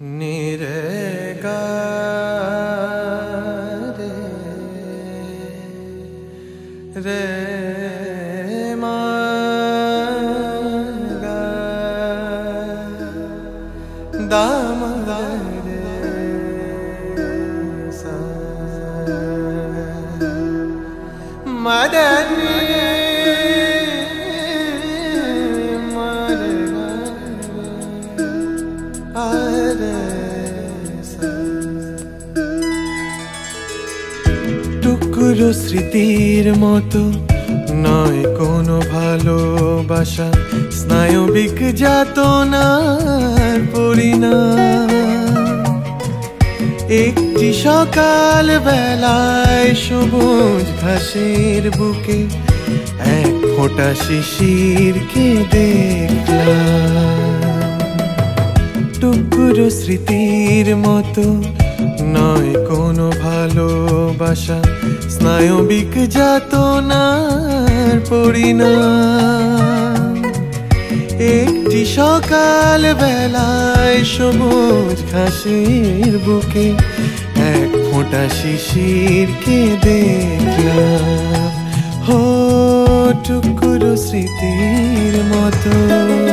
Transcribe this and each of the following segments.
Nire gare টুকরো স্মৃতির মতো, নয় কোনো ভালোবাসা, স্নায়বিক যাতনার পরিণাম। একটি সকাল বেলায় সবুজ ঘাসের বুকে এক ফোঁটা শিশিরকে দেখলাম। টুকরো স্মৃতির মতো? নয় কোনো ভালোবাসা, স্নায়বিক যাতনার পরিণাম। একটি সকাল বেলায় সবুজ ঘাসের বুকে এক ফোঁটা শিশিরকে দেখলাম, হো, টুকরো স্মৃতির মতো।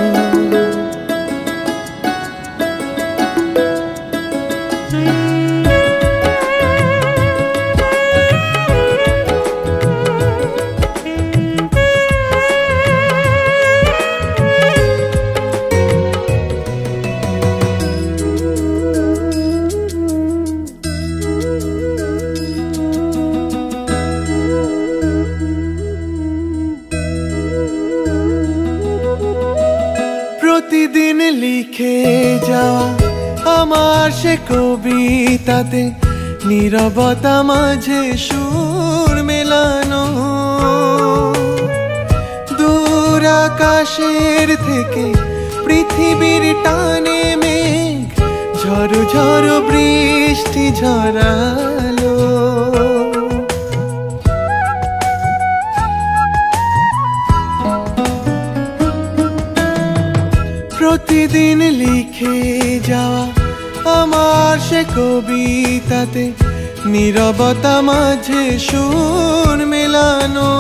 সে কবিতাতে, নীরবতা মাঝে সুর মেলানো। দূর আকাশের থেকে পৃথিবীর টানে মেঘ ঝড় ঝড় বৃষ্টি ঝরালো। প্রতিদিন লিখে যাওয়া সে কবিতাতে, নীরবতা মাঝে সুর মেলানো।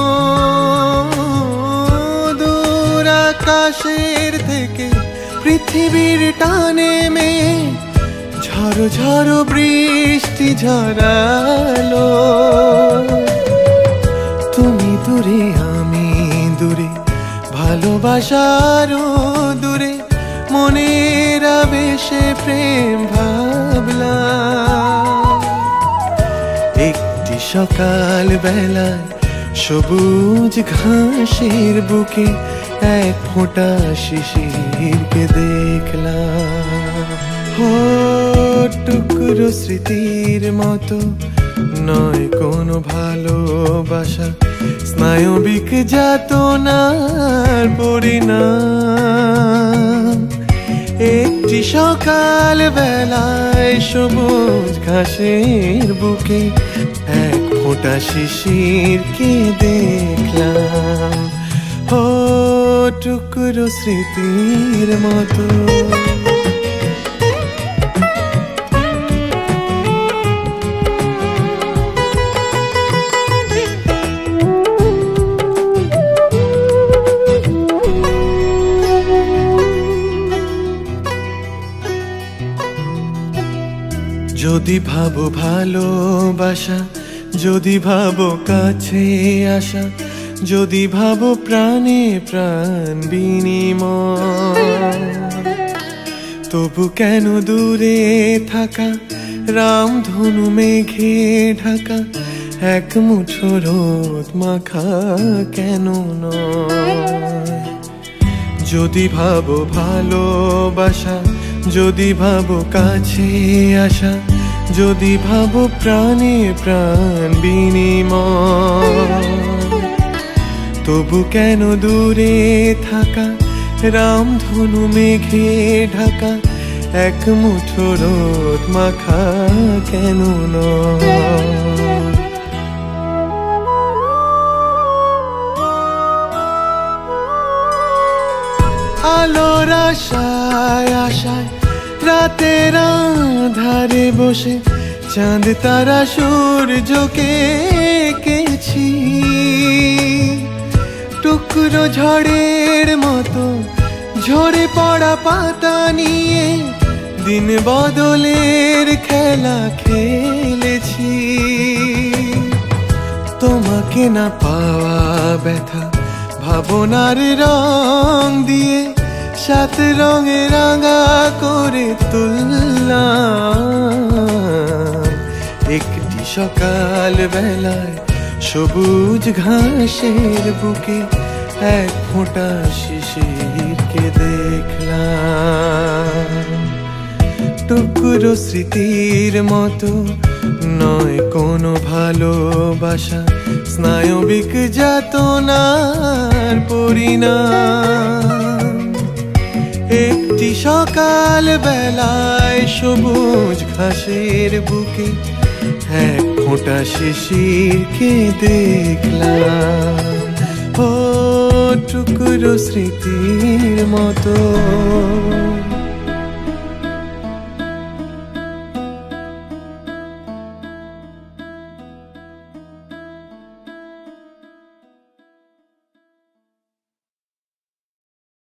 দূর আকাশের থেকে পৃথিবীর টানে মে ঝড় ঝড় বৃষ্টি ঝরালো। তুমি দূরে, আমি দূরে ভালোবাসারও দূরে, মনের আবেশে প্রেম সকাল বেলায় সবুজ ঘাসের বুকে এক ফোঁটা শিশিরকে দেখলাম। হো টুকরো স্মৃতির মতো নয় কোনো ভালোবাসা, স্নায়বিক যাতনার পরিণাম। একটি সকাল বেলায় সবুজ ঘাসের বুকে ফোঁটা শিশিরকে দেখলাম? ও টুকরো স্মৃতির মতো। যদি ভাবো ভালোবাসা যদি ভাবো কাছে আসা, যদি ভাবো প্রাণে প্রাণ বিনিময়, তবু কেন দূরে থাকা? রামধনু মেঘে ঢাকা, এক মুঠো রোদ মাখা কেন যদি ভাবো ভালোবাসা, যদি ভাবো কাছে আসা যদি ভাবো প্রাণে প্রাণ বিনিময়, তবু কেন দূরে থাকা? রামধনু মেঘে ঢাকা, এক মুঠো রোদ মাখা কেন নয়? আলোর আশায় আশায় রাতের ধারে বসে চাঁদ, তারা সূর্যকে এঁকেছি টুকরো ঝড়ের মতো ঝরে পড়া পাতা নিয়ে দিন বদলের খেলা খেলেছি। তোমাকে না পাওয়া ব্যথা, ভাবনার রং দিয়ে সাত রঙে রাঙা করে তুললাম। একটি সকাল বেলায় সবুজ ঘাসের বুকে এক ফোঁটা শিশিরকে দেখলাম। টুকরো স্মৃতির মতো নয় কোনো ভালোবাসা, স্নায়বিক যাতনার পরিণাম। সকাল বেলায় সবুজ ঘাসের বুকে এক ফোঁটা শিশিরকে দেখলাম। ও টুকরো স্মৃতির মতো।